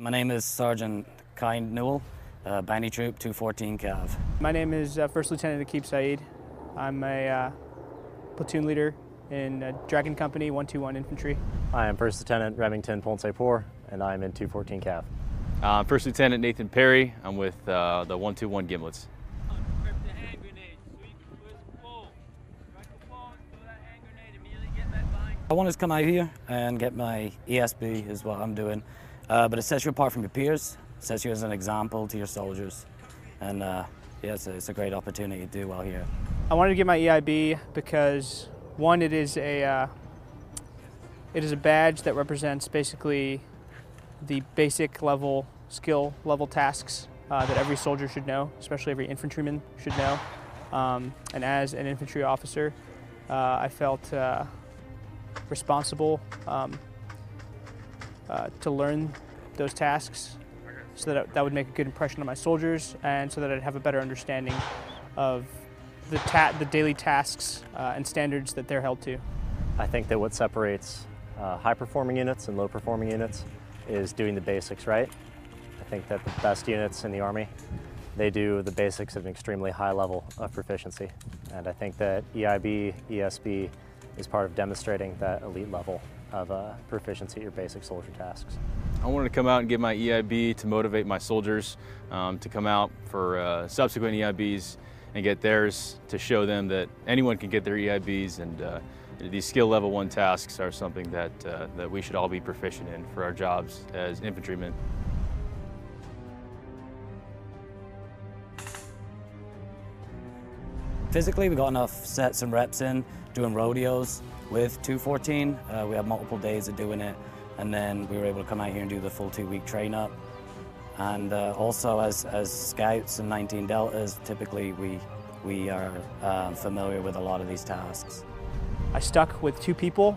My name is Sergeant Kind Newell, uh, Bounty Troop 214 Cav. My name is uh, First Lieutenant Akib Saeed. I'm a uh, platoon leader in uh, Dragon Company 121 Infantry. I am First Lieutenant Remington Poncet-Pour, and I'm in 214 Cav. Uh, First Lieutenant Nathan Perry. I'm with uh, the 121 Gimlets. I wanted to come out here and get my ESB is what I'm doing. Uh, but it sets you apart from your peers, sets you as an example to your soldiers. And uh, yeah, it's a, it's a, great opportunity to do while here. I wanted to get my EIB because one, it is a uh, it is a badge that represents basically the basic level skill level tasks uh, that every soldier should know, especially every infantryman should know. Um, and as an infantry officer, uh, I felt uh, responsible um, uh, to learn those tasks so that that would make a good impression on my soldiers and so that I'd have a better understanding of the, the daily tasks uh, and standards that they're held to. I think that what separates uh, high performing units and low performing units is doing the basics right. I think that the best units in the Army, they do the basics at an extremely high level of proficiency. And I think that EIB, ESB is part of demonstrating that elite level of uh, proficiency at your basic soldier tasks. I wanted to come out and get my EIB to motivate my soldiers um, to come out for uh, subsequent EIBs and get theirs to show them that anyone can get their EIBs and uh, these skill level one tasks are something that, uh, that we should all be proficient in for our jobs as infantrymen. Physically, we got enough sets and reps in doing rodeos with 214. Uh, we had multiple days of doing it, and then we were able to come out here and do the full two-week train-up. And uh, also, as, as scouts in 19 Deltas, typically we, we are um, familiar with a lot of these tasks. I stuck with two people.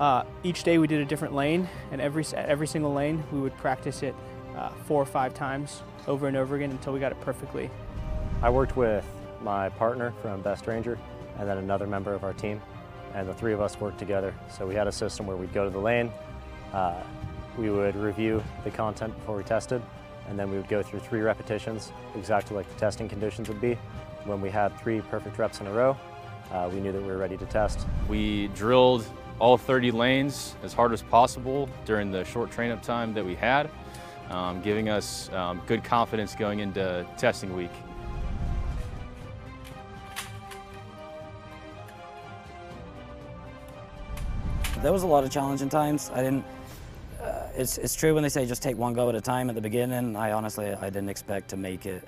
Uh, each day we did a different lane, and every, every single lane we would practice it uh, four or five times over and over again until we got it perfectly. I worked with my partner from Best Ranger, and then another member of our team. And the three of us worked together. So we had a system where we'd go to the lane, uh, we would review the content before we tested, and then we would go through three repetitions, exactly like the testing conditions would be. When we had three perfect reps in a row, uh, we knew that we were ready to test. We drilled all 30 lanes as hard as possible during the short train-up time that we had, um, giving us um, good confidence going into testing week. There was a lot of challenging times. I didn't, uh, it's, it's true when they say just take one go at a time at the beginning. I honestly, I didn't expect to make it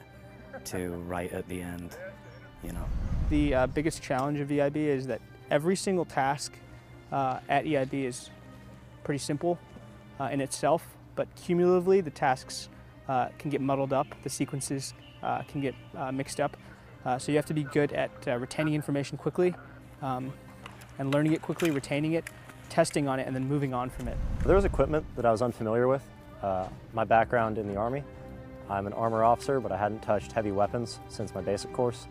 to right at the end, you know. The uh, biggest challenge of EIB is that every single task uh, at EIB is pretty simple uh, in itself, but cumulatively the tasks uh, can get muddled up, the sequences uh, can get mixed up. so you have to be good at retaining information quickly um, and learning it quickly, retaining it, testing on it and then moving on from it. There was equipment that I was unfamiliar with. Uh, my background in the Army, I'm an armor officer, but I hadn't touched heavy weapons since my basic course.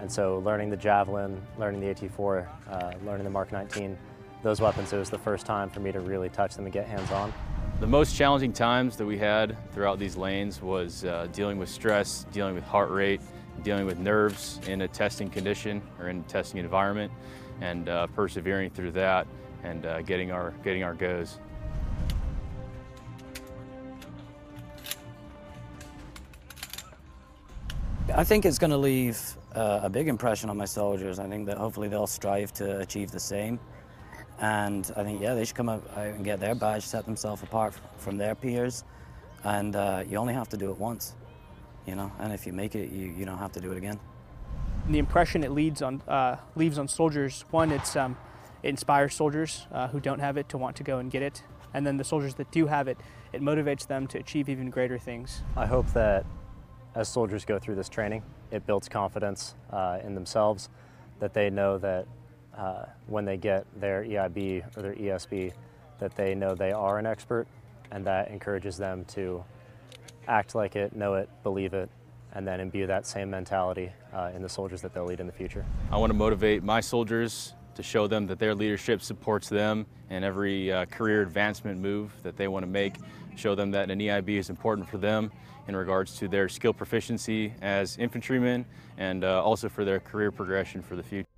And so learning the Javelin, learning the AT-4, uh, learning the Mark 19, those weapons, it was the first time for me to really touch them and get hands-on. The most challenging times that we had throughout these lanes was uh, dealing with stress, dealing with heart rate, dealing with nerves in a testing condition or in a testing environment, and uh, persevering through that and uh, getting our getting our goes. I think it's going to leave uh, a big impression on my soldiers. I think that hopefully they'll strive to achieve the same. And I think, yeah, they should come out and get their badge, set themselves apart from their peers. And uh, you only have to do it once, you know, and if you make it, you, you don't have to do it again. The impression it leads on, uh, leaves on soldiers, one, it's um, it inspires soldiers uh, who don't have it to want to go and get it. And then the soldiers that do have it, it motivates them to achieve even greater things. I hope that as soldiers go through this training, it builds confidence uh, in themselves, that they know that uh, when they get their EIB or their ESB, that they know they are an expert, and that encourages them to act like it, know it, believe it, and then imbue that same mentality uh, in the soldiers that they'll lead in the future. I want to motivate my soldiers to show them that their leadership supports them in every uh, career advancement move that they want to make, show them that an EIB is important for them in regards to their skill proficiency as infantrymen and uh, also for their career progression for the future.